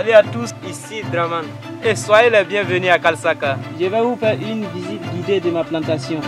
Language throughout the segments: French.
Salut à tous, ici Draman. Et soyez les bienvenus à Kalsaka. Je vais vous faire une visite guidée de ma plantation.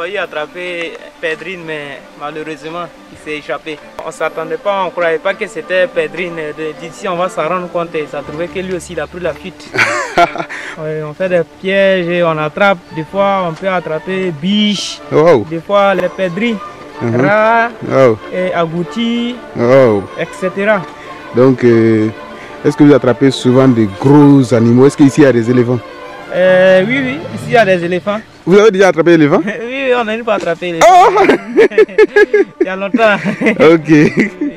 Failli attraper Pedrine, mais malheureusement, il s'est échappé. On ne s'attendait pas, on ne croyait pas que c'était Pedrine. D'ici, on va s'en rendre compte et ça trouvait que lui aussi, il a pris la fuite. Ouais, on fait des pièges et on attrape. Des fois, on peut attraper biche, Wow. des fois les Pedrines, Mhm. rats, Oh. et agoutis, Oh. etc. Donc, euh, est-ce que vous attrapez souvent des gros animaux? Est-ce qu'ici il y a des éléphants? Euh, oui, oui, ici, il y a des éléphants. Vous avez déjà attrapé l'éléphant? oui, oui, on a une fois attrapé les Oh Il y a longtemps. Ok.